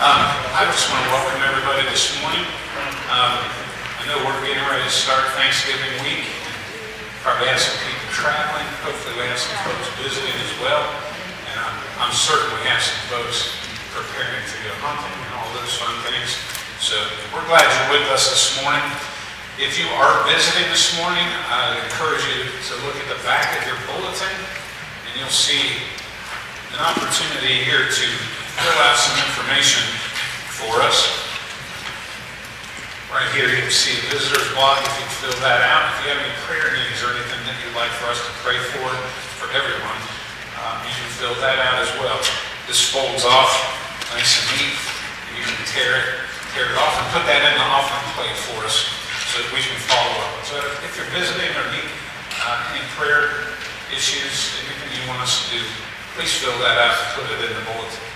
Um, I just want to welcome everybody this morning. Um, I know we're getting ready to start Thanksgiving week. Probably have some people traveling. Hopefully we have some folks visiting as well. And I'm, I'm certain we have some folks preparing to go hunting and all those fun things. So we're glad you're with us this morning. If you are visiting this morning, I encourage you to look at the back of your bulletin and you'll see an opportunity here to fill out some information for us. Right here, you can see the visitor's block. If you fill that out, if you have any prayer needs or anything that you'd like for us to pray for, for everyone, um, you can fill that out as well. This folds off nice and neat. You can tear it, tear it off and put that in the offering plate for us so that we can follow up. So if you're visiting or need uh, any prayer issues, anything you want us to do, please fill that out and put it in the bulletin.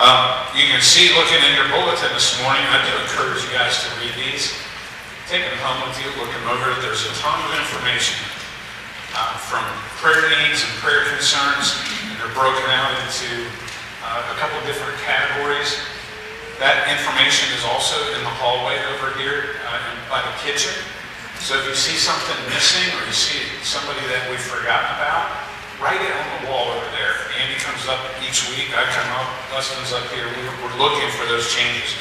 Um, you can see looking in your bulletin this morning, I do encourage you guys to read these. Take them home with you, look them over. There's a ton of information uh, from prayer needs and prayer concerns, and they're broken out into uh, a couple different categories. That information is also in the hallway over here uh, by the kitchen. So if you see something missing or you see somebody that we've forgotten about, write it on the wall over there. Comes up each week. I come up. Dustin's up here. We're, we're looking for those changes.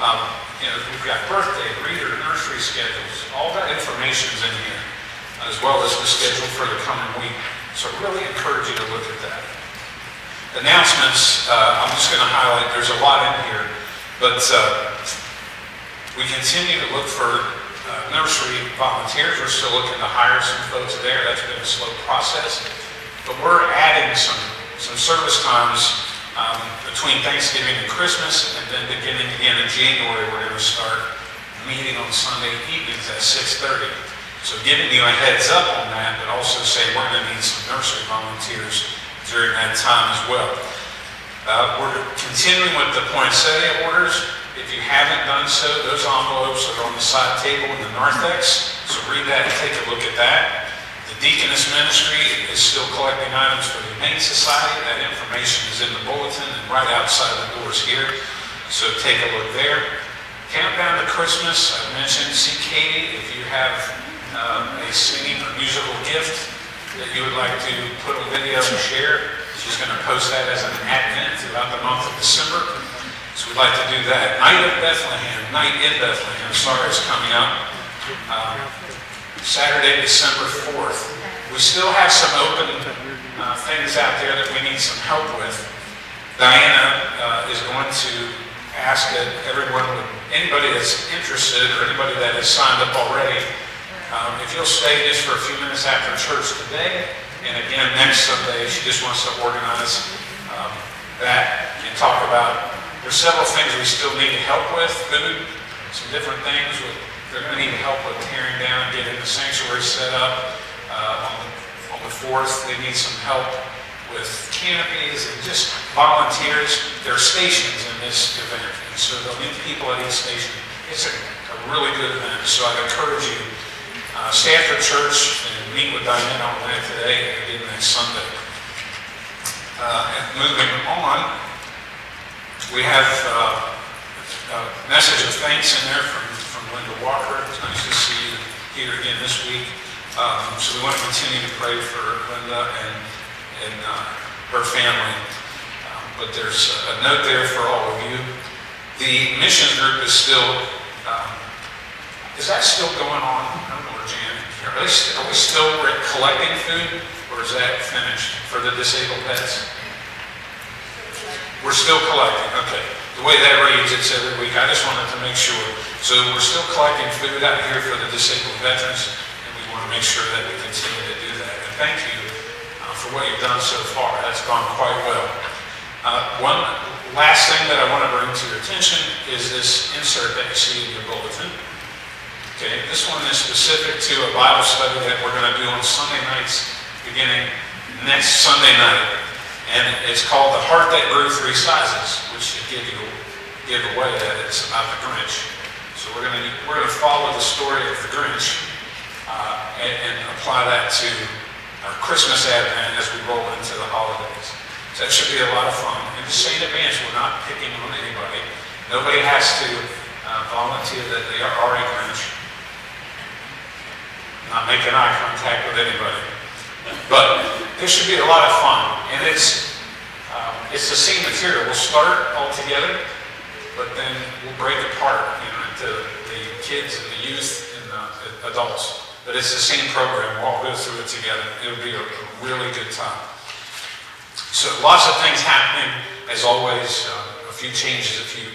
Um, you know, we've got birthday, reader, nursery schedules. All that information is in here, as well as the schedule for the coming week. So I really encourage you to look at that. Announcements, uh, I'm just going to highlight, there's a lot in here, but uh, we continue to look for uh, nursery volunteers. We're still looking to hire some folks there. That's been a slow process. But we're adding some, some service times um, between Thanksgiving and Christmas, and then beginning again in January, we're going to start meeting on Sunday evenings at 6.30. So giving you a heads up on that, but also say we're going to need some nursery volunteers during that time as well. Uh, we're continuing with the poinsettia orders. If you haven't done so, those envelopes are on the side table in the narthex. So read that and take a look at that. Deaconess Ministry is still collecting items for the Humane Society. That information is in the bulletin and right outside the doors here. So take a look there. Countdown to Christmas, I mentioned, see Katie if you have um, a singing or musical gift that you would like to put a video and share. She's going to post that as an advent throughout the month of December. So we'd like to do that. Night of Bethlehem, Night in Bethlehem, sorry, is coming up. Um, Saturday, December 4th. We still have some open uh, things out there that we need some help with. Diana uh, is going to ask that everyone, anybody that's interested or anybody that has signed up already, um, if you'll stay just for a few minutes after church today, and again next Sunday, she just wants to organize um, that and talk about, there's several things we still need help with, food, some different things with they're going to need help with tearing down, getting the sanctuary set up. Uh, on, the, on the 4th, they need some help with canopies and just volunteers. There are stations in this event, and so they'll need people at each station. It's a, a really good event, so I'd encourage you, uh, after church and meet with Diana on that today and again next Sunday. Uh, and moving on, we have uh, a message of thanks in there from Linda Walker. It's nice to see you here again this week. Um, so we want to continue to pray for Linda and, and uh, her family. Um, but there's a note there for all of you. The mission group is still, um, is that still going on? I don't know Jan, are, they are we still collecting food or is that finished for the disabled pets? We're still collecting, okay. The way that reads, it's every week. I just wanted to make sure. So we're still collecting food out here for the disabled veterans, and we want to make sure that we continue to do that. And thank you uh, for what you've done so far. That's gone quite well. Uh, one last thing that I want to bring to your attention is this insert that you see in your bulletin. Okay, this one is specific to a Bible study that we're going to do on Sunday nights beginning next Sunday night. And it's called The Heart That Grew Three Sizes, which should give you give away that it's about the Grinch. So we're going to we're going to follow the story of the Grinch uh, and, and, apply that to our Christmas Advent as we roll into the holidays. So that should be a lot of fun. And just say in advance, we're not picking on anybody. Nobody has to uh, volunteer that they are already Grinch. Not making eye contact with anybody. But this should be a lot of fun. And it's, um, it's the same material. We'll start all together, but then we'll break apart you know, into the kids and the youth and the adults. But it's the same program. We'll all go through it together. It'll be a, a really good time. So lots of things happening, as always. Uh, a few changes. If you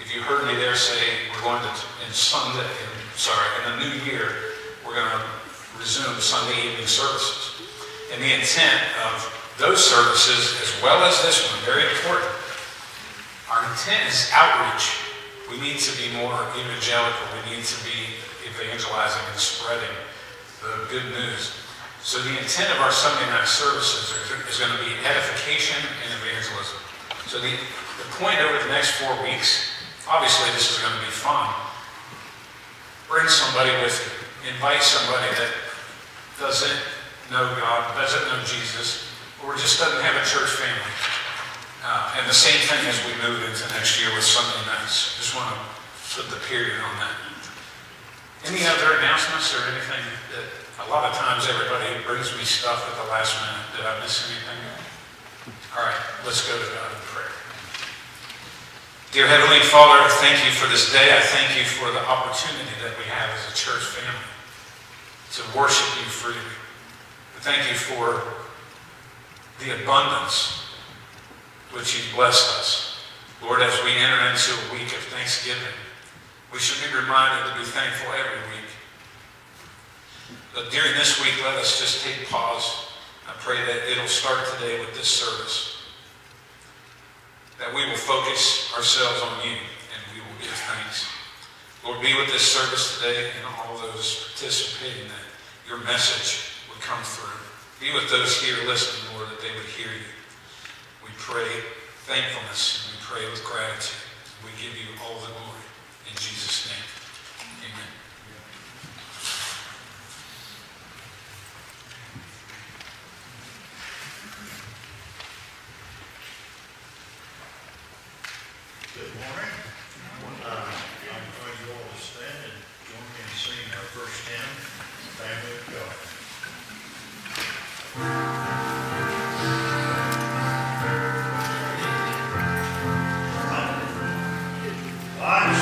if you heard me there say we're going to in Sunday, in, sorry, in the new year, we're going to resume Sunday evening services. And the intent of those services, as well as this one, very important. Our intent is outreach. We need to be more evangelical. We need to be evangelizing and spreading the good news. So the intent of our Sunday night services is going to be edification and evangelism. So the, the point over the next four weeks, obviously this is going to be fun. Bring somebody with you. Invite somebody that doesn't know God, doesn't know Jesus, or just doesn't have a church family. Uh, and the same thing as we move into next year with Sunday nights. Just want to put the period on that. Any other announcements or anything that a lot of times everybody brings me stuff at the last minute. Did I miss anything? All right, let's go to God in prayer. Dear Heavenly Father, thank you for this day. I thank you for the opportunity that we have as a church family to worship you freely. Thank you for the abundance which you've blessed us. Lord, as we enter into a week of Thanksgiving, we should be reminded to be thankful every week. But during this week, let us just take pause. I pray that it'll start today with this service. That we will focus ourselves on you and we will give thanks. Lord, be with this service today and all those participating your message through. Be with those here listening, Lord, that they would hear you. We pray thankfulness and we pray with gratitude. We give you all the glory. Watch.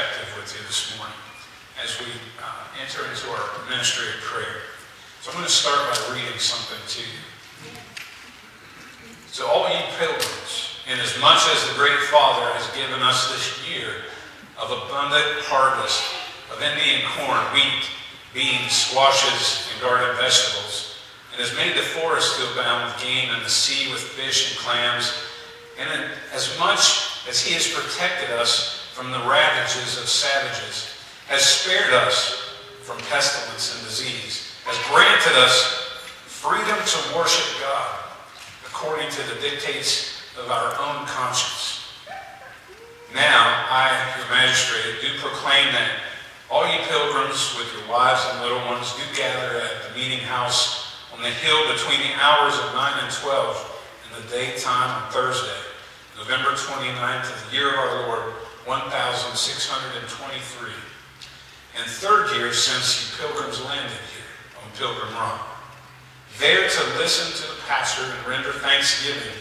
Perspective with you this morning as we uh, enter into our ministry of prayer. So I'm going to start by reading something to you. So all ye pilgrims, inasmuch as much as the great Father has given us this year of abundant harvest of Indian corn, wheat, beans, squashes, and garden vegetables, and has made the forest to abound with game and the sea with fish and clams, and as much as he has protected us from the ravages of savages, has spared us from pestilence and disease, has granted us freedom to worship God according to the dictates of our own conscience. Now, I, your magistrate, do proclaim that all ye pilgrims with your wives and little ones do gather at the meeting house on the hill between the hours of 9 and 12 in the daytime on Thursday, November 29th of the year of our Lord, 1623, and third year since pilgrims landed here on Pilgrim Rock there to listen to the pastor and render thanksgiving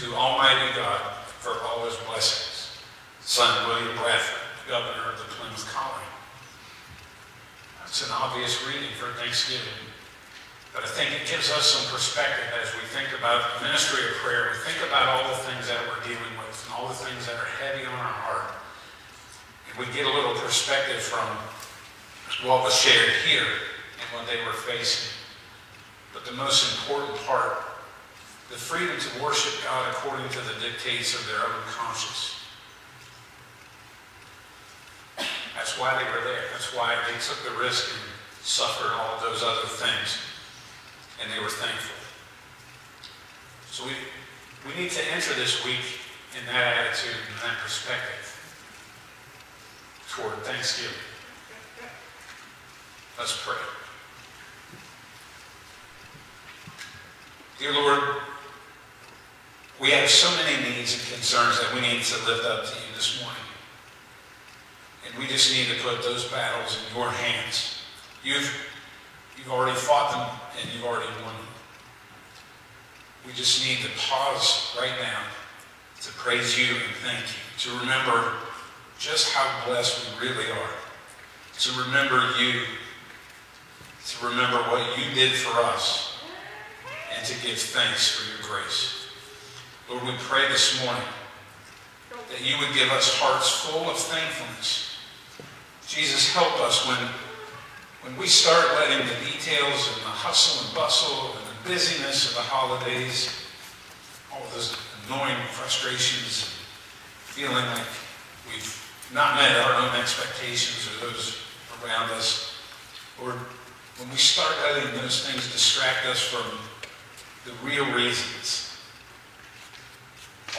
to Almighty God for all his blessings. Son William Bradford, governor of the Plymouth Colony. That's an obvious reading for Thanksgiving. But I think it gives us some perspective as we think about the ministry of prayer. We think about all the things that we're dealing all the things that are heavy on our heart. And we get a little perspective from what was shared here and what they were facing. But the most important part, the freedom to worship God according to the dictates of their own conscience. That's why they were there. That's why they took the risk and suffered all of those other things. And they were thankful. So we, we need to enter this week in that attitude and that perspective toward Thanksgiving. Let's pray. Dear Lord, we have so many needs and concerns that we need to lift up to you this morning. And we just need to put those battles in your hands. You've, you've already fought them and you've already won them. We just need to pause right now to praise you and thank you, to remember just how blessed we really are, to remember you, to remember what you did for us, and to give thanks for your grace. Lord, we pray this morning that you would give us hearts full of thankfulness. Jesus, help us when, when we start letting the details and the hustle and bustle and the busyness of the holidays, all those annoying frustrations, feeling like we've not met our own expectations or those around us, Lord, when we start letting those things distract us from the real reasons.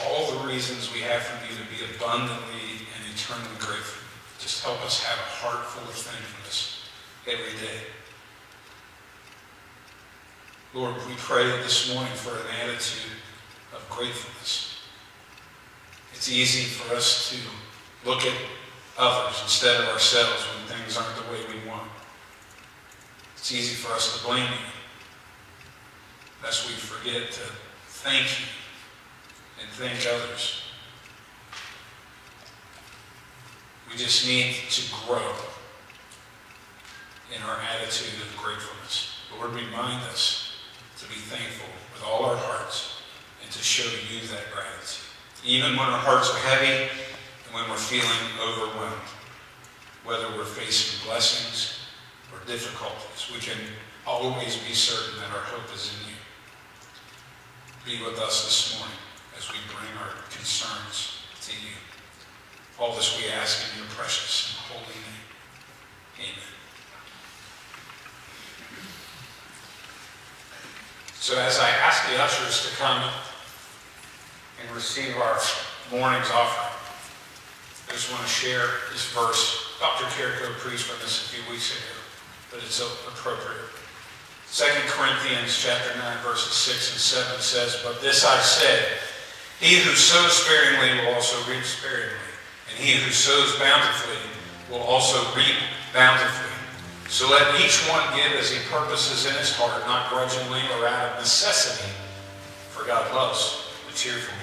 All the reasons we have from you to be abundantly and eternally grateful. Just help us have a heart full of thankfulness every day. Lord, we pray this morning for an attitude of gratefulness. It's easy for us to look at others instead of ourselves when things aren't the way we want. It's easy for us to blame you lest we forget to thank you and thank others. We just need to grow in our attitude of gratefulness. Lord, remind us to be thankful with all our hearts to show you that gratitude. Even when our hearts are heavy and when we're feeling overwhelmed, whether we're facing blessings or difficulties, we can always be certain that our hope is in you. Be with us this morning as we bring our concerns to you. All this we ask in your precious and holy name. Amen. So as I ask the ushers to come and receive our morning's offering, I just want to share this verse. Dr. Carrico preached from this a few weeks ago, but it's appropriate. 2 Corinthians chapter 9, verses 6 and 7 says, But this I said, he who sows sparingly will also reap sparingly, and he who sows bountifully will also reap bountifully. So let each one give as he purposes in his heart, not grudgingly or out of necessity, for God loves the cheerful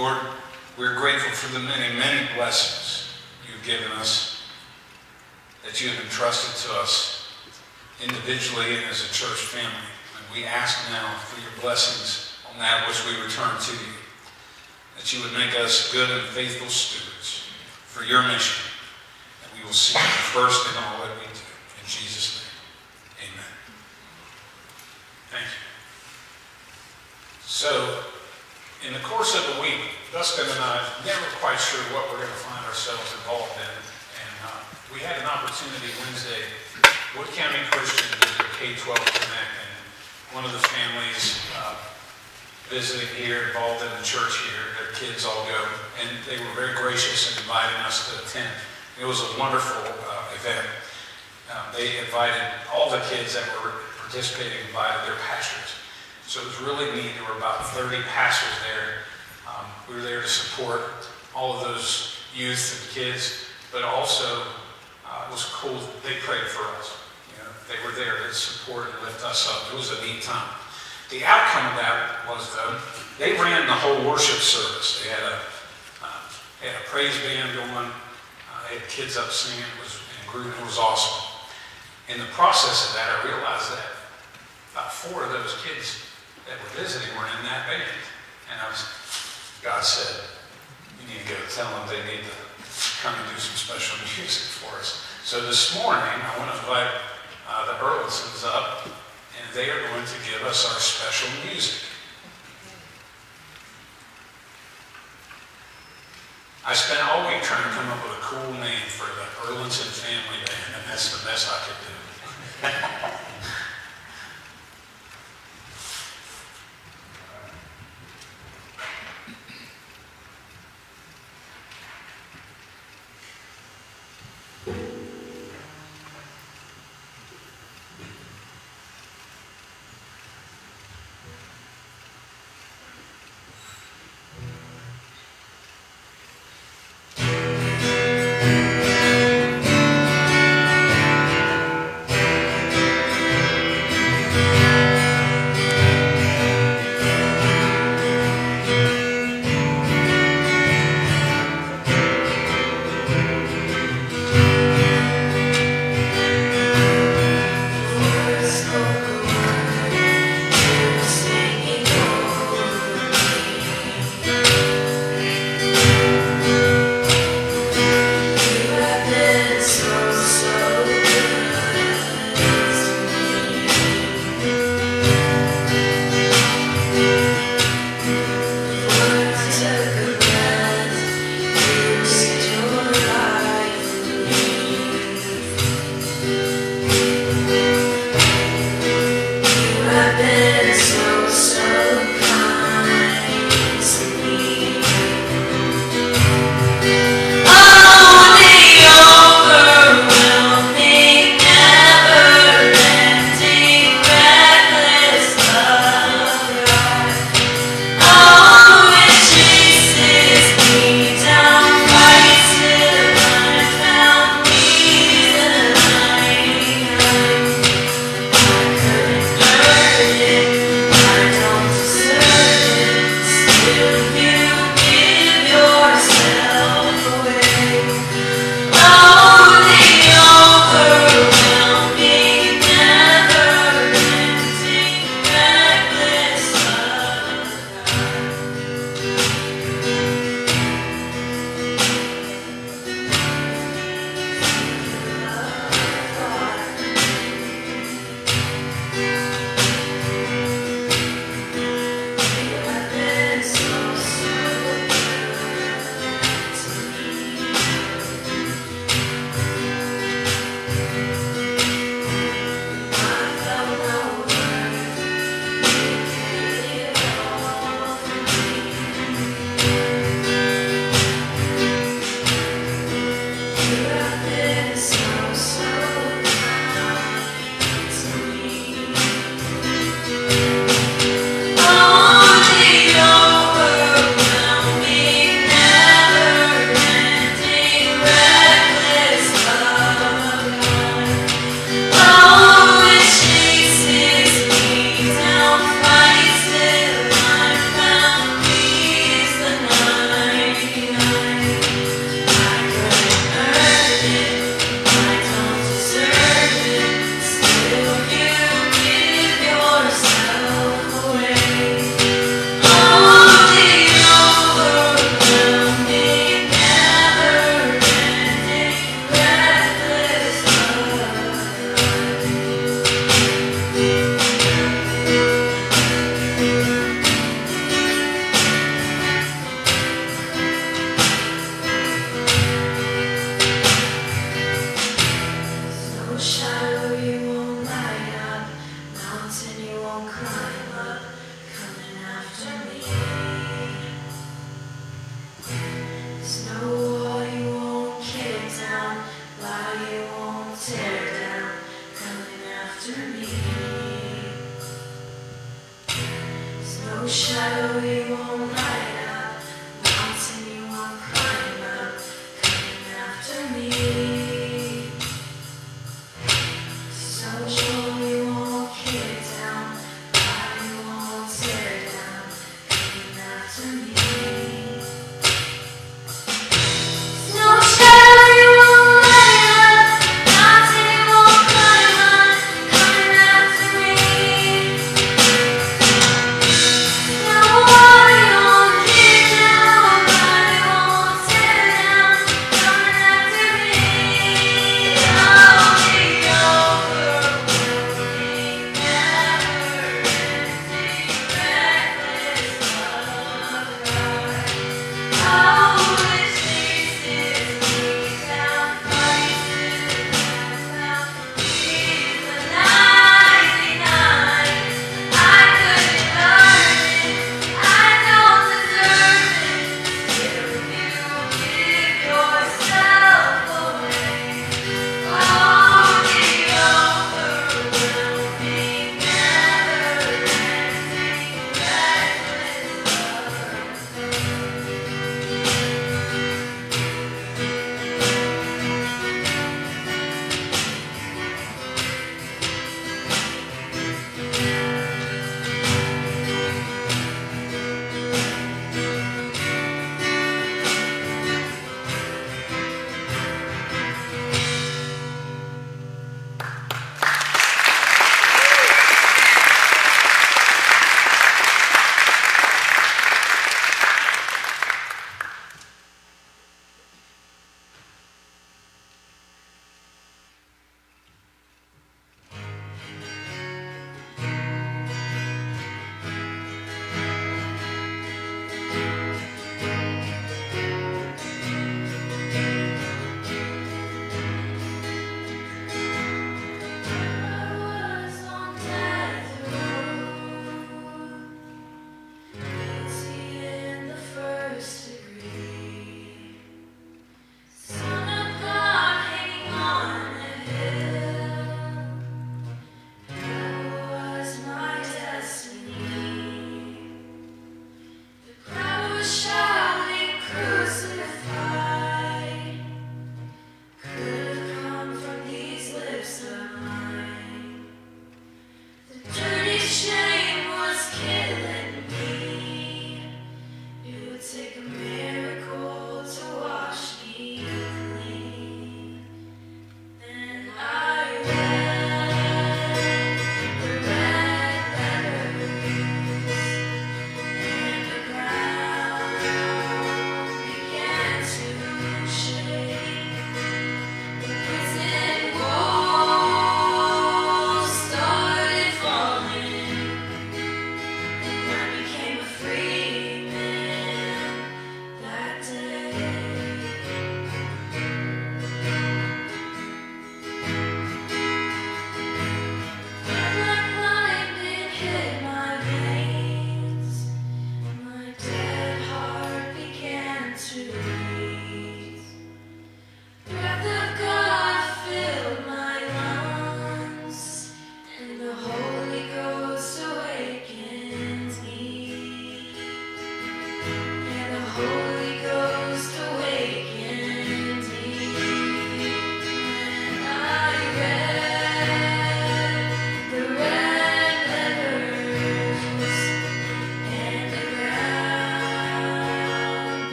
Lord, we're grateful for the many, many blessings you've given us, that you have entrusted to us individually and as a church family. And we ask now for your blessings on that which we return to you, that you would make us good and faithful stewards for your mission, and we will seek you first in all that we do. In Jesus' name, amen. Thank you. So, in the course of week, Dustin and I never quite sure what we're going to find ourselves involved in. And uh, we had an opportunity Wednesday, Wood County Christian did their K-12 Connect, and one of the families uh, visiting here, involved in the church here, their kids all go, and they were very gracious in inviting us to attend. It was a wonderful uh, event. Um, they invited all the kids that were participating, invited their pastors. So it was really neat. There were about 30 pastors there. We were there to support all of those youth and kids, but also uh, it was cool. They prayed for us. You know, they were there to support and lift us up. It was a neat time. The outcome of that was, though, they ran the whole worship service. They had a, uh, had a praise band going. Uh, they had kids up singing. It was, and group, it was awesome. In the process of that, I realized that about four of those kids that were visiting were in that band. And I was, God said, you need to go tell them they need to come and do some special music for us. So this morning, I want to invite uh, the Erlinsons up, and they are going to give us our special music. I spent all week trying to come up with a cool name for the Erlinson family band, and that's the best I could do.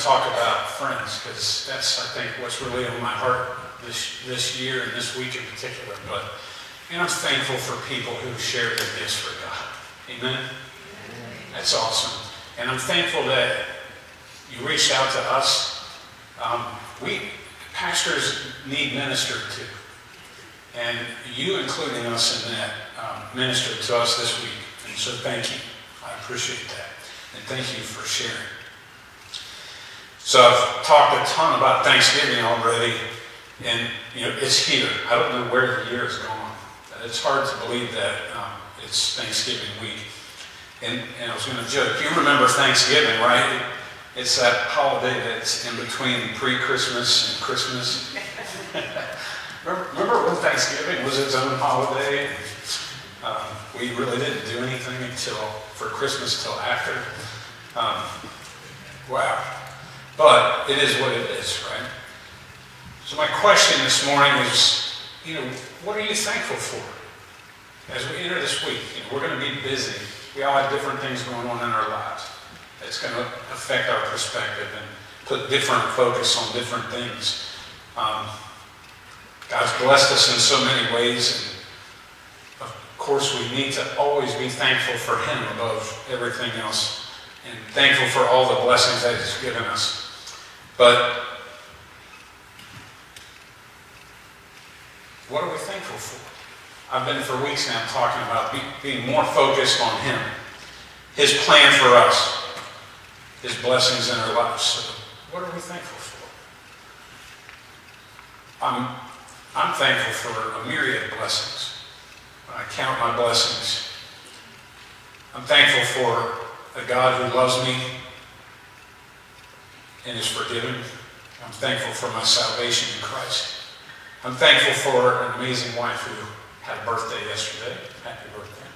talk about friends, because that's, I think, what's really on my heart this, this year and this week in particular, but, and I'm thankful for people who share their gifts for God. Amen? That's awesome. And I'm thankful that you reached out to us. Um, we, pastors need ministered to. And you including us in that um, ministered to us this week. And so thank you. I appreciate that. And thank you for sharing. So I've talked a ton about Thanksgiving already. And, you know, it's here. I don't know where the year is gone. It's hard to believe that um, it's Thanksgiving week. And, and I was going to joke, you remember Thanksgiving, right? It's that holiday that's in between pre-Christmas and Christmas. remember, remember when Thanksgiving was its own holiday? Um, we really didn't do anything until for Christmas till after. Um, wow. But it is what it is, right? So my question this morning is, you know, what are you thankful for? As we enter this week, you know, we're going to be busy we all have different things going on in our lives. It's going to affect our perspective and put different focus on different things. Um, God's blessed us in so many ways, and of course, we need to always be thankful for Him above everything else, and thankful for all the blessings that He's given us. But what are we thankful for? I've been for weeks now talking about be, being more focused on Him, His plan for us, His blessings in our lives. So what are we thankful for? I'm, I'm thankful for a myriad of blessings. I count my blessings, I'm thankful for a God who loves me and is forgiven. I'm thankful for my salvation in Christ. I'm thankful for an amazing wife who had a birthday yesterday. Happy birthday.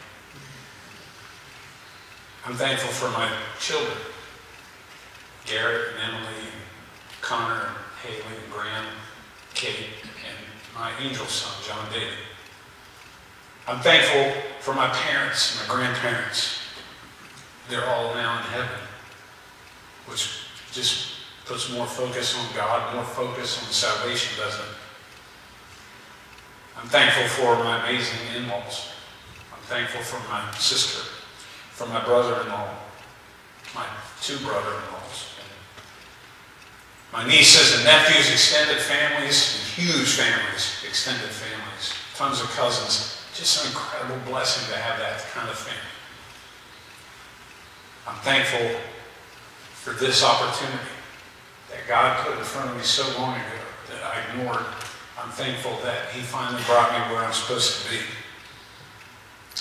I'm thankful for my children, Garrett and Emily, and Connor, and Haley, and Graham, Kate, and my angel son, John David. I'm thankful for my parents, my grandparents. They're all now in heaven, which just puts more focus on God, more focus on salvation, doesn't it? I'm thankful for my amazing in-laws. I'm thankful for my sister, for my brother-in-law, my two brother-in-laws, my nieces and nephews, extended families, huge families, extended families, tons of cousins. Just an incredible blessing to have that kind of family. I'm thankful for this opportunity that God put in front of me so long ago that I ignored I'm thankful that he finally brought me where I'm supposed to be.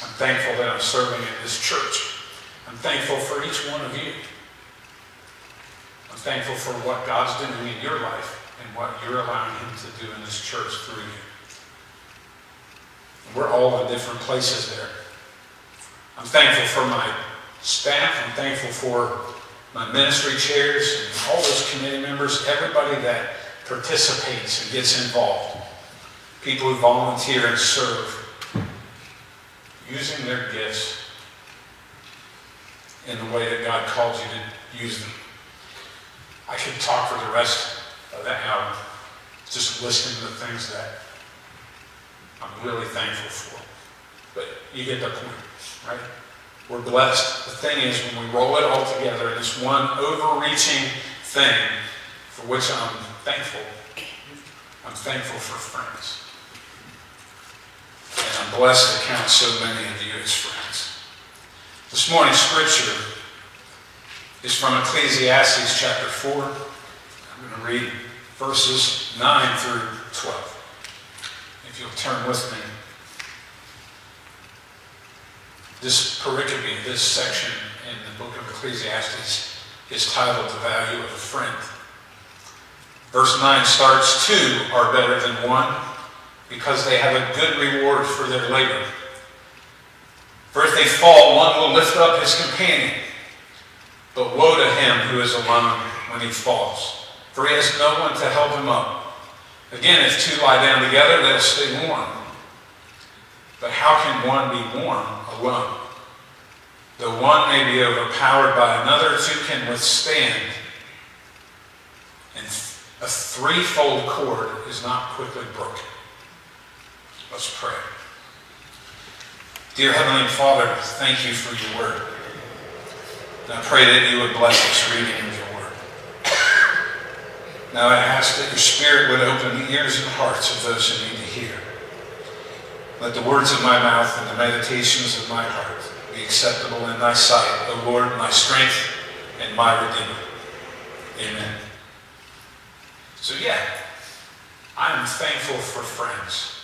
I'm thankful that I'm serving in this church. I'm thankful for each one of you. I'm thankful for what God's doing in your life and what you're allowing him to do in this church through you. We're all in different places there. I'm thankful for my staff. I'm thankful for my ministry chairs and all those committee members, everybody that participates and gets involved. People who volunteer and serve, using their gifts in the way that God calls you to use them. I could talk for the rest of that hour just listening to the things that I'm really thankful for. But you get the point, right? We're blessed. The thing is, when we roll it all together in this one overreaching thing for which I'm thankful. I'm thankful for friends. And I'm blessed to count so many of you as friends. This morning's scripture is from Ecclesiastes chapter 4. I'm going to read verses 9 through 12. If you'll turn with me. This pericope, this section in the book of Ecclesiastes, is titled The Value of a Friend. Verse 9 starts, Two are better than one because they have a good reward for their labor. For if they fall, one will lift up his companion. But woe to him who is alone when he falls, for he has no one to help him up. Again, if two lie down together, they'll stay warm. But how can one be warm alone? Though one may be overpowered by another, two can withstand. And a threefold cord is not quickly broken. Let's pray. Dear Heavenly Father, thank you for your word. And I pray that you would bless this reading of your word. Now I ask that your Spirit would open the ears and hearts of those who need to hear. Let the words of my mouth and the meditations of my heart be acceptable in thy sight, O Lord, my strength and my Redeemer. Amen. So yeah, I am thankful for friends.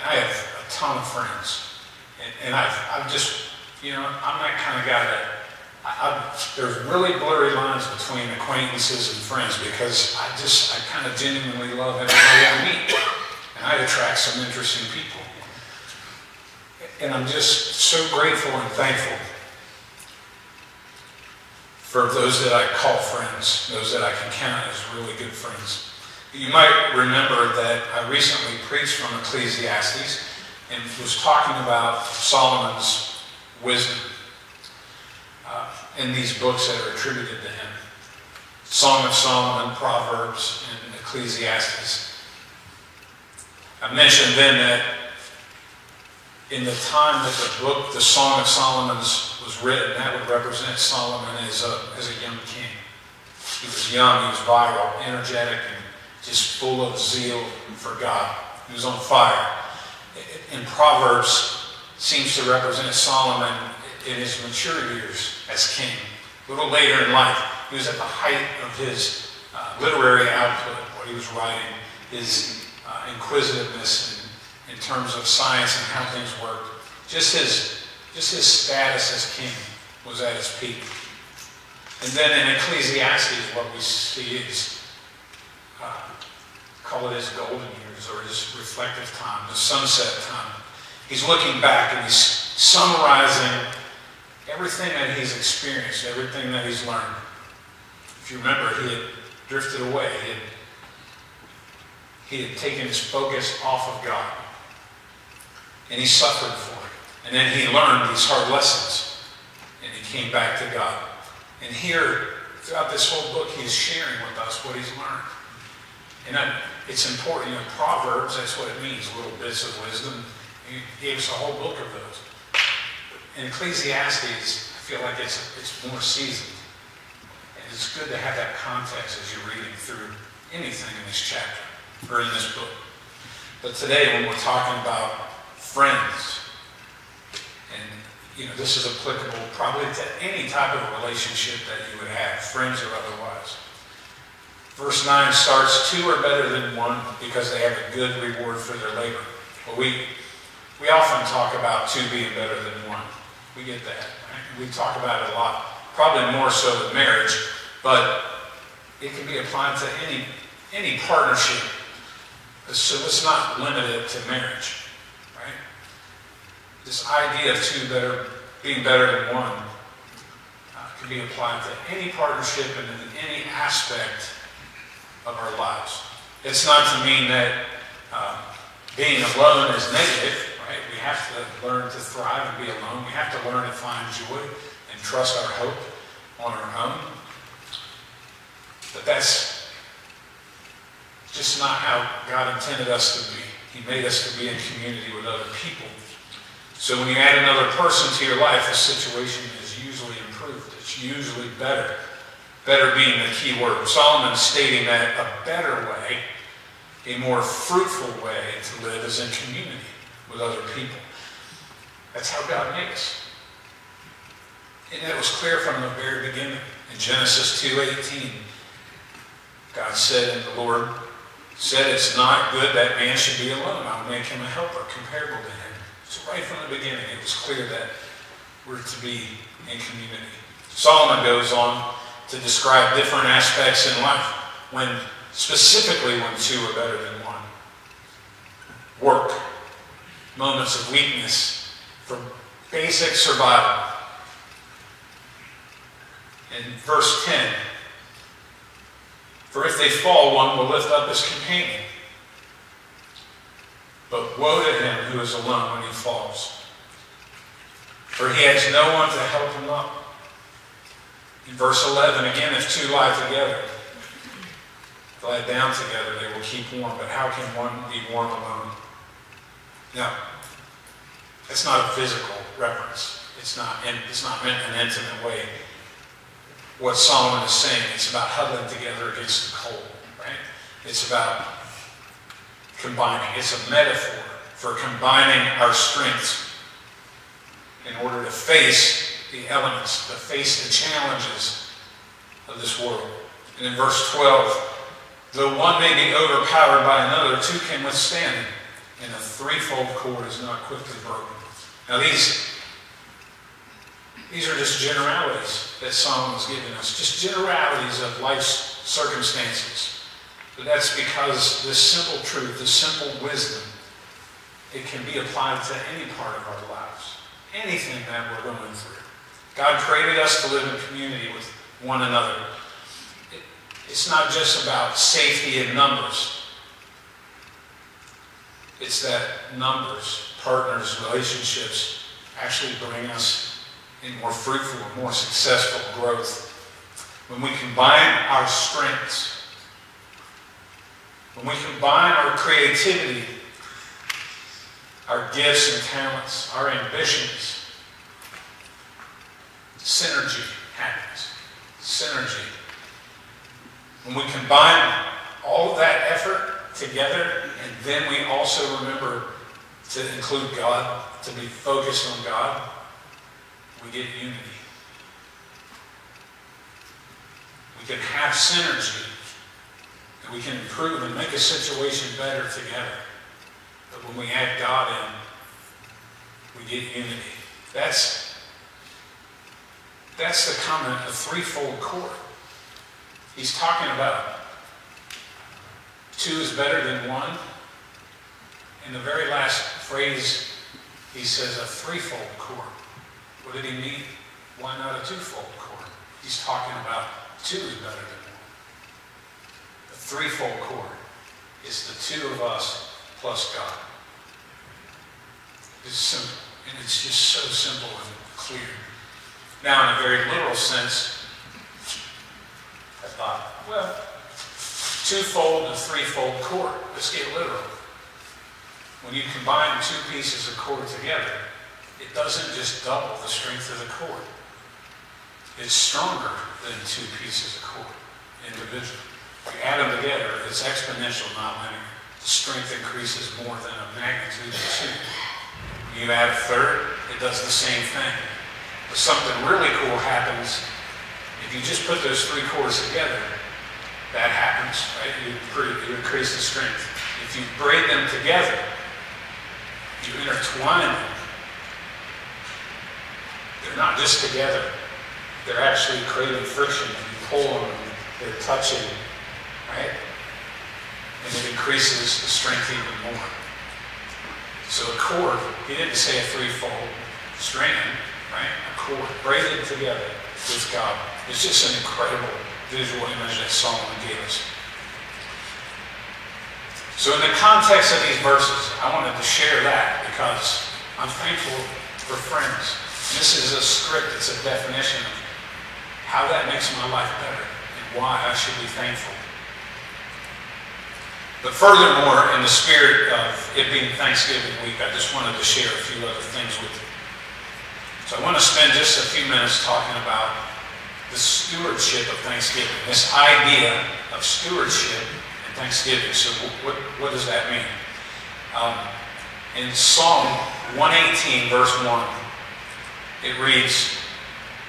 And I have a ton of friends. And, and I've, I've just, you know, I'm that kind of guy that I, there's really blurry lines between acquaintances and friends because I just, I kind of genuinely love everybody I meet. And I attract some interesting people. And I'm just so grateful and thankful for those that I call friends, those that I can count as really good friends. You might remember that I recently preached from Ecclesiastes and was talking about Solomon's wisdom uh, in these books that are attributed to him. Song of Solomon, Proverbs, and Ecclesiastes. I mentioned then that in the time that the book, the Song of Solomon was written, that would represent Solomon as a, as a young king. He was young, he was viral, energetic, and just full of zeal for God. He was on fire in Proverbs seems to represent Solomon in his mature years as king. A little later in life, he was at the height of his uh, literary output, what he was writing, his uh, inquisitiveness in, terms of science and how things worked. Just his, just his status as king was at its peak. And then in Ecclesiastes, what we see is, uh, call it his golden years or his reflective time, the sunset time. He's looking back and he's summarizing everything that he's experienced, everything that he's learned. If you remember, he had drifted away. He had, he had taken his focus off of God. And he suffered for it. And then he learned these hard lessons. And he came back to God. And here, throughout this whole book, he's sharing with us what he's learned. And it's important. You know, Proverbs, that's what it means, little bits of wisdom. He gave us a whole book of those. In Ecclesiastes, I feel like it's, it's more seasoned. And it's good to have that context as you're reading through anything in this chapter or in this book. But today, when we're talking about friends, and you know, this is applicable probably to any type of relationship that you would have, friends or otherwise. Verse 9 starts, Two are better than one because they have a good reward for their labor. Well, we, we often talk about two being better than one. We get that. Right? We talk about it a lot. Probably more so with marriage, but it can be applied to any, any partnership. So it's not limited to marriage. This idea of two better, being better than one uh, can be applied to any partnership and in any aspect of our lives. It's not to mean that um, being alone is negative, right? We have to learn to thrive and be alone. We have to learn to find joy and trust our hope on our own. But that's just not how God intended us to be. He made us to be in community with other people. So when you add another person to your life, the situation is usually improved. It's usually better Better being the key word. Solomon stating that a better way, a more fruitful way to live is in community with other people. That's how God made us. And that was clear from the very beginning. In Genesis 2.18, God said, and the Lord said, it's not good that man should be alone. I'll make him a helper comparable to him. So right from the beginning, it was clear that we're to be in community. Solomon goes on to describe different aspects in life when specifically when two are better than one. Work, moments of weakness for basic survival. In verse 10, for if they fall, one will lift up his companion. But woe to him who is alone when he falls, for he has no one to help him up. In verse 11, again, if two lie together, lie down together, they will keep warm. But how can one be warm alone? No. It's not a physical reference. It's not, it's not meant in an intimate way. What Solomon is saying, it's about huddling together against the cold, right? It's about combining. It's a metaphor for combining our strengths in order to face the elements, to face the challenges of this world. And in verse 12, though one may be overpowered by another, two can withstand it, and a threefold cord is not quickly broken. Now these, these are just generalities that Solomon is giving us, just generalities of life's circumstances. But that's because this simple truth, this simple wisdom, it can be applied to any part of our lives, anything that we're going through. God created us to live in community with one another. it's not just about safety in numbers. It's that numbers, partners, relationships actually bring us in more fruitful, more successful growth. When we combine our strengths, when we combine our creativity, our gifts and talents, our ambitions, synergy happens. Synergy. When we combine all of that effort together, and then we also remember to include God, to be focused on God, we get unity. We can have synergy, we can improve and make a situation better together. But when we add God in, we get unity. That's that's the comment of threefold cord. He's talking about two is better than one. In the very last phrase, he says a threefold cord. What did he mean? Why not a twofold cord? He's talking about two is better than threefold cord is the two of us plus God. It's simple, and it's just so simple and clear. Now, in a very literal sense, I thought, well, twofold and threefold cord. Let's get literal. When you combine two pieces of cord together, it doesn't just double the strength of the cord. It's stronger than two pieces of cord individually. Add them together, it's exponential, not linear. The strength increases more than a magnitude of two. You add a third, it does the same thing. But something really cool happens if you just put those three cords together. That happens, right? You, you increase the strength. If you braid them together, you intertwine them. They're not just together. They're actually creating friction. You pull them, they're touching, right? And it increases the strength even more. So a cord, he didn't say a threefold strand, right? A cord braided together with God. It's just an incredible visual image that Solomon gave us. So in the context of these verses, I wanted to share that because I'm thankful for friends. This is a script, it's a definition of how that makes my life better and why I should be thankful. But furthermore, in the spirit of it being Thanksgiving week, I just wanted to share a few other things with you. So I want to spend just a few minutes talking about the stewardship of Thanksgiving, this idea of stewardship and Thanksgiving. So what, what does that mean? Um, in Psalm 118, verse 1, it reads,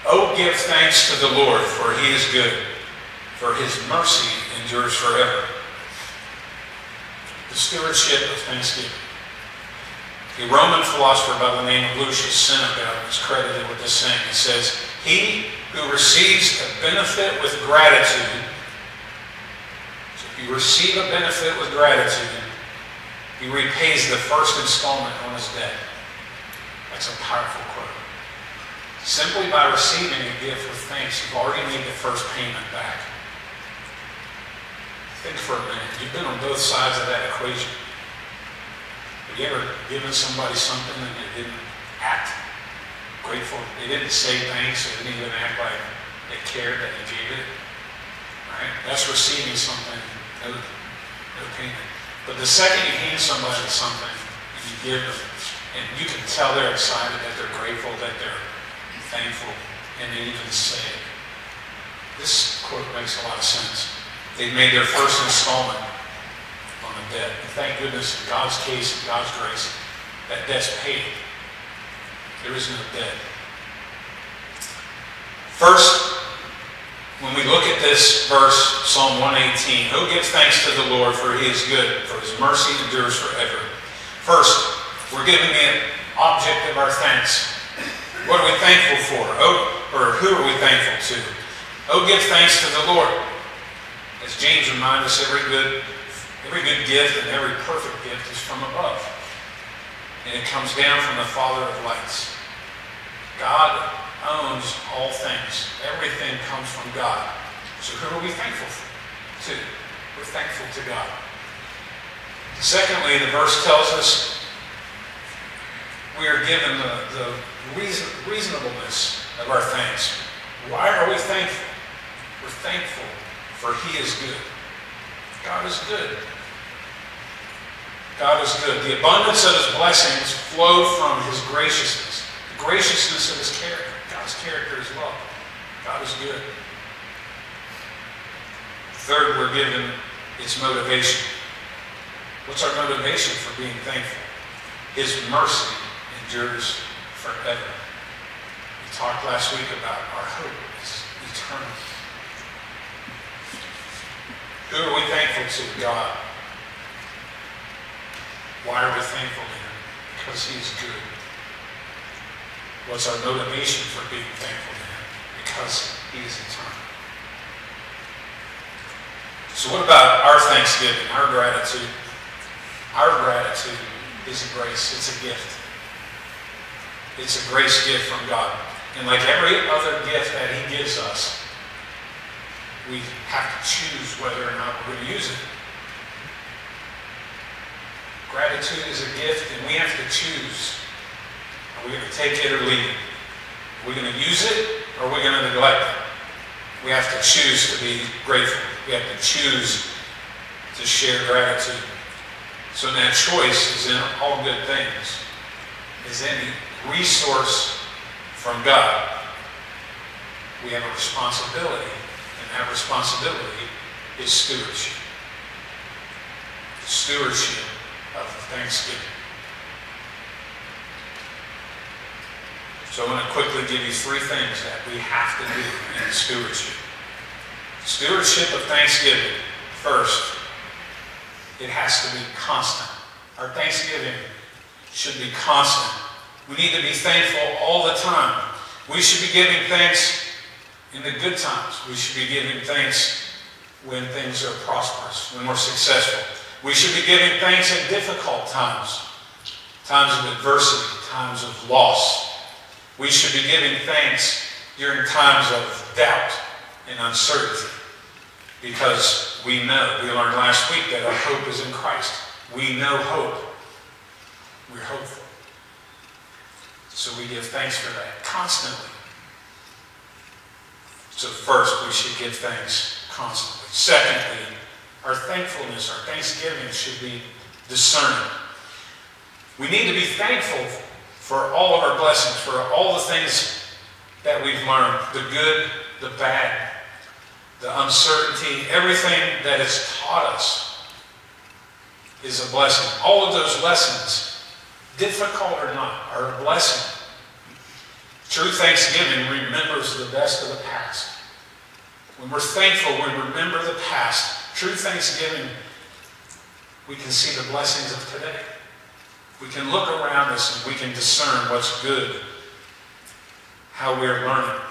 Oh, give thanks to the Lord, for he is good, for his mercy endures forever. The stewardship of Thanksgiving. A Roman philosopher by the name of Lucius Seneca is credited with this saying. He says, He who receives a benefit with gratitude, so if you receive a benefit with gratitude, he repays the first installment on his debt. That's a powerful quote. Simply by receiving a gift with thanks, you've already made the first payment back. Think for a minute. You've been on both sides of that equation. Have you ever given somebody something and they didn't act grateful? They didn't say thanks. They didn't even act like they cared that you gave it. Right? That's receiving something, no, no payment. But the second you hand somebody something, and you give them, and you can tell they're excited, that they're grateful, that they're thankful, and they even say it. This quote makes a lot of sense. They made their first installment on the debt. And thank goodness in God's case, in God's grace, that debt's paid. There is no debt. First, when we look at this verse, Psalm 118, who gives thanks to the Lord for he is good, for his mercy endures forever. First, we're giving the object of our thanks. What are we thankful for? Oh, or who are we thankful to? Oh, give thanks to the Lord. As James reminds us, every good, every good gift and every perfect gift is from above. And it comes down from the Father of lights. God owns all things. Everything comes from God. So who are we thankful to? We're thankful to God. Secondly, the verse tells us we are given the, the reason, reasonableness of our thanks. Why are we thankful? We're thankful for he is good. God is good. God is good. The abundance of his blessings flow from his graciousness, the graciousness of his character, God's character is love. God is good. Third, we're given its motivation. What's our motivation for being thankful? His mercy endures forever. We talked last week about our hope is eternal. Who are we thankful to? God. Why are we thankful to Him? Because He's good. What's our motivation for being thankful to Him? Because He is eternal. So what about our thanksgiving, our gratitude? Our gratitude is a grace. It's a gift. It's a grace gift from God. And like every other gift that He gives us, we have to choose whether or not we're going to use it. Gratitude is a gift, and we have to choose. Are we going to take it or leave it? Are we going to use it, or are we going to neglect it? We have to choose to be grateful. We have to choose to share gratitude. So that choice is in all good things, is any resource from God. We have a responsibility and that responsibility is stewardship. Stewardship of Thanksgiving. So I'm going to quickly give you three things that we have to do in stewardship. Stewardship of Thanksgiving. First, it has to be constant. Our Thanksgiving should be constant. We need to be thankful all the time. We should be giving thanks in the good times, we should be giving thanks when things are prosperous, when we're successful. We should be giving thanks in difficult times, times of adversity, times of loss. We should be giving thanks during times of doubt and uncertainty because we know, we learned last week that our hope is in Christ. We know hope. We're hopeful. So we give thanks for that constantly. So first, we should give thanks constantly. Secondly, our thankfulness, our thanksgiving should be discerning. We need to be thankful for all of our blessings, for all the things that we've learned, the good, the bad, the uncertainty, everything that has taught us is a blessing. All of those lessons, difficult or not, are a blessing. True thanksgiving remembers the best of the past. When we're thankful, we remember the past. True thanksgiving, we can see the blessings of today. We can look around us and we can discern what's good, how we're learning.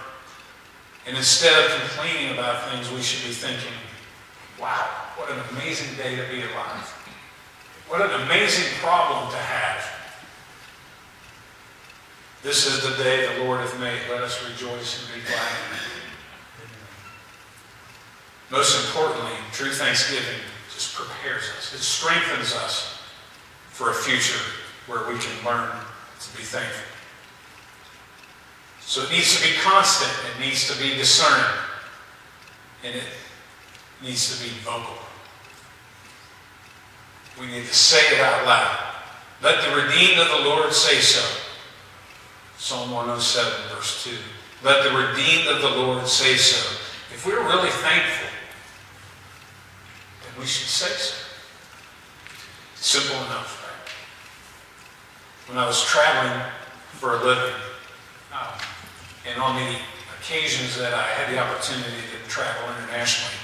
And instead of complaining about things, we should be thinking, wow, what an amazing day to be alive. What an amazing problem to have. This is the day the Lord hath made. Let us rejoice and be glad in it. Most importantly, true thanksgiving just prepares us. It strengthens us for a future where we can learn to be thankful. So it needs to be constant. It needs to be discerning. And it needs to be vocal. We need to say it out loud. Let the redeemed of the Lord say so. Psalm 107, verse 2. Let the redeemed of the Lord say so. If we're really thankful, then we should say so. Simple enough, right? When I was traveling for a living, um, and on the occasions that I had the opportunity to travel internationally,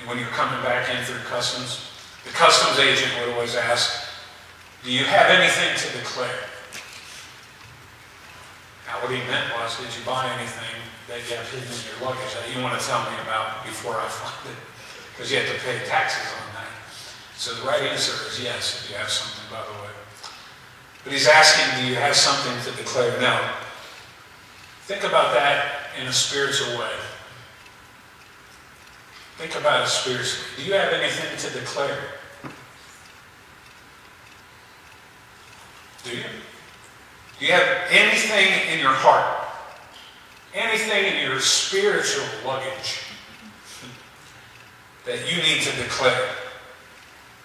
and when you're coming back in through customs, the customs agent would always ask, do you have anything to declare? Now, what he meant was, did you buy anything that you have hidden in your luggage that you want to tell me about before I find it? Because you have to pay taxes on that. So the right answer is yes, if you have something, by the way. But he's asking, do you have something to declare? Now, think about that in a spiritual way. Think about it spiritually. Do you have anything to declare? Do you? Do you have anything in your heart? Anything in your spiritual luggage that you need to declare?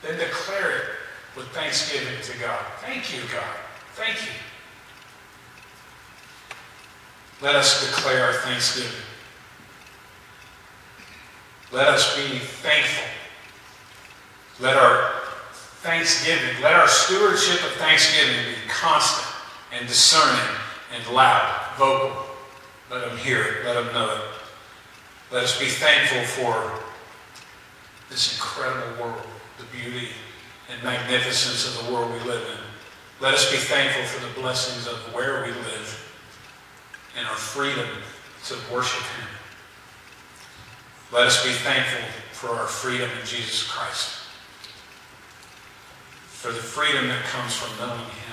Then declare it with thanksgiving to God. Thank you, God. Thank you. Let us declare our thanksgiving. Let us be thankful. Let our thanksgiving, let our stewardship of thanksgiving be constant and discerning and loud, vocal. Let them hear it. Let them know it. Let us be thankful for this incredible world, the beauty and magnificence of the world we live in. Let us be thankful for the blessings of where we live and our freedom to worship Him. Let us be thankful for our freedom in Jesus Christ, for the freedom that comes from knowing Him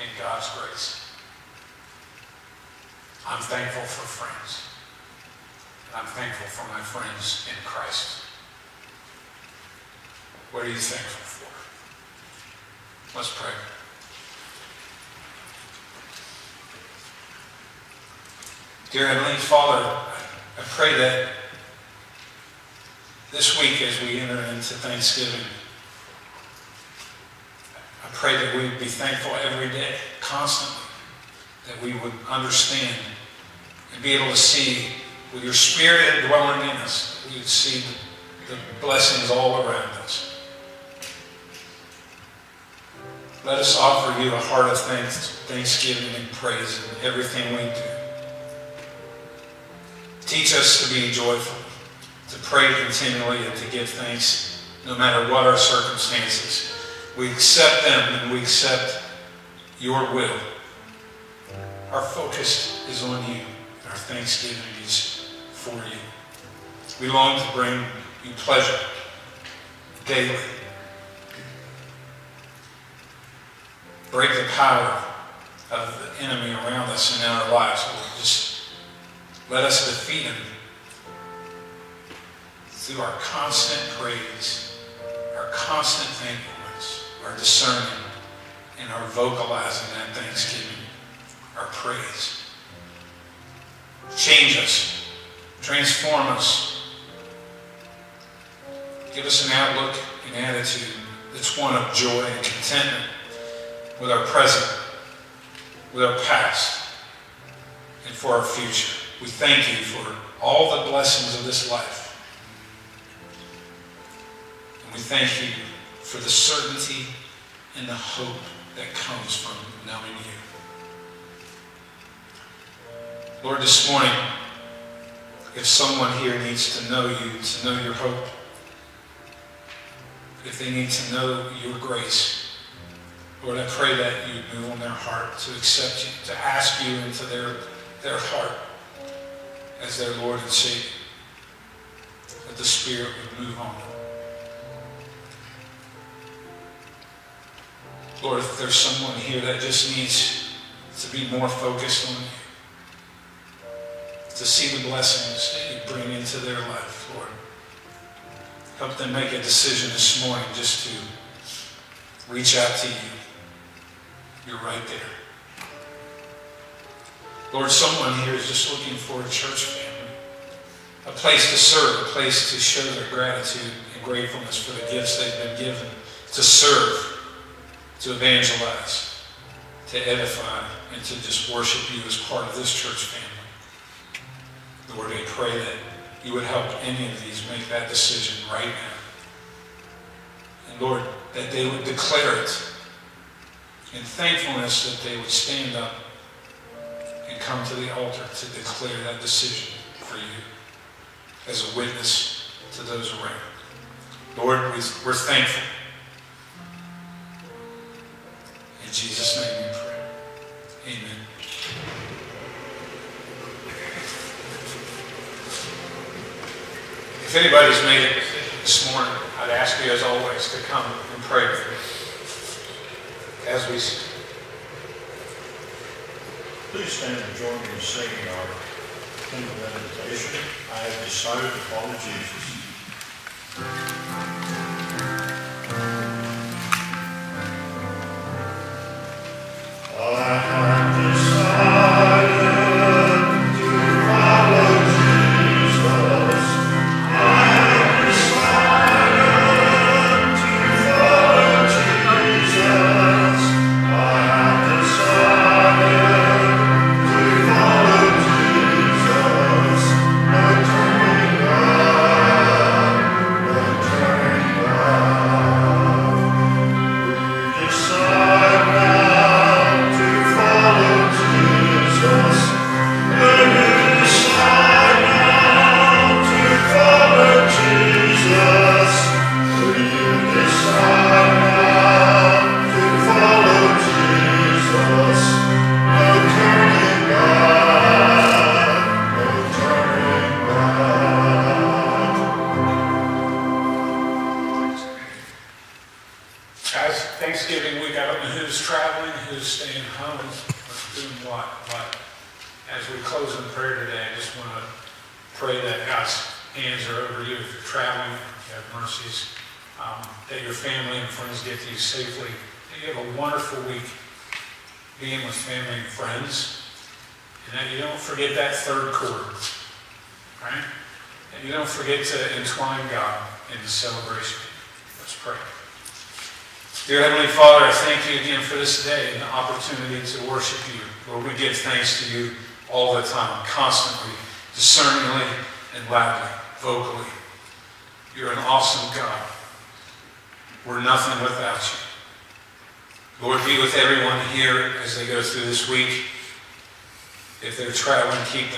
in God's grace. I'm thankful for friends. And I'm thankful for my friends in Christ. What are you thankful for? Let's pray. Dear Heavenly Father, I pray that this week as we enter into Thanksgiving, I pray that we would be thankful every day, constantly, that we would understand and be able to see with your Spirit dwelling in us, we would see the blessings all around us. Let us offer you a heart of thanks, thanksgiving and praise in everything we do. Teach us to be joyful, to pray continually, and to give thanks no matter what our circumstances. We accept them and we accept your will. Our focus is on you. Our thanksgiving is for you. We long to bring you pleasure daily. Break the power of the enemy around us and in our lives. Lord. Just let us defeat him through our constant praise, our constant thankfulness, our discerning, and our vocalizing that thanksgiving, our praise. Change us, transform us, give us an outlook and attitude that's one of joy and contentment with our present, with our past, and for our future. We thank you for all the blessings of this life. And we thank you for the certainty and the hope that comes from knowing you. Lord, this morning, if someone here needs to know you, to know your hope, if they need to know your grace, Lord, I pray that you move on their heart to accept you, to ask you into their, their heart as their Lord and Savior. That the Spirit would move on. Lord, if there's someone here that just needs to be more focused on you, to see the blessings that you bring into their life, Lord. Help them make a decision this morning just to reach out to you. You're right there. Lord, someone here is just looking for a church family, a place to serve, a place to show their gratitude and gratefulness for the gifts they've been given, to serve, to evangelize, to edify, and to just worship you as part of this church family. Lord, I pray that you would help any of these make that decision right now. And Lord, that they would declare it in thankfulness that they would stand up and come to the altar to declare that decision for you as a witness to those around. Lord, we're thankful. In Jesus' name we pray. Amen. If anybody's made it this morning, I'd ask you, as always, to come and pray with me as we Please stand and join me in singing our hymn of invitation. I have decided to follow Jesus. Amen.